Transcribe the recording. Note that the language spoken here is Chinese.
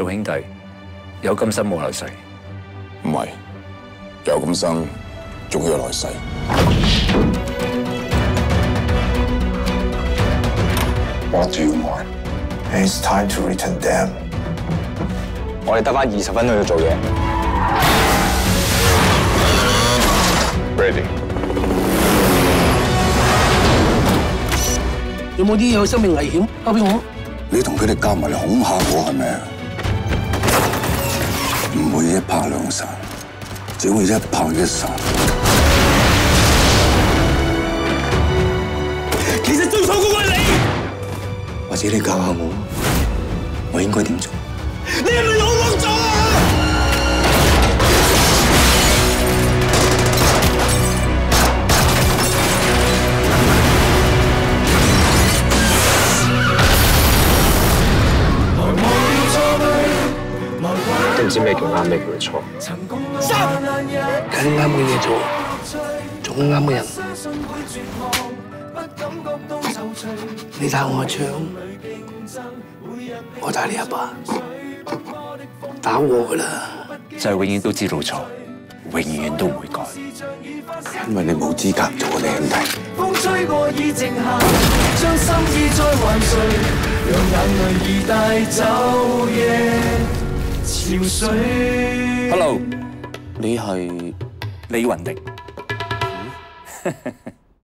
做兄弟有今生冇來世。唔係，有今生，仲有來世。What do you want? It's time to return them. 我哋得翻二十分鐘要做嘢。Ready？有冇啲有生命危險？交俾我。你同佢哋夾埋嚟恐嚇我係咪啊？唔會一拍兩散，只會一拍一散。其實最錯嗰個係你。或者你教下我，我應該點做？你都唔知咩叫啱，咩叫錯。三，揀啱嘅嘢做，做啱嘅人。你打我一槍，我打你一把，打我噶啦。就係永遠都知道錯，永遠都唔會改。因為你冇資格做我哋兄弟。風吹過已靜下，將心意再還誰？讓眼淚已帶走夜潮水。Hello，你係李云迪。